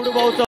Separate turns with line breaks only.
ఇప్పుడు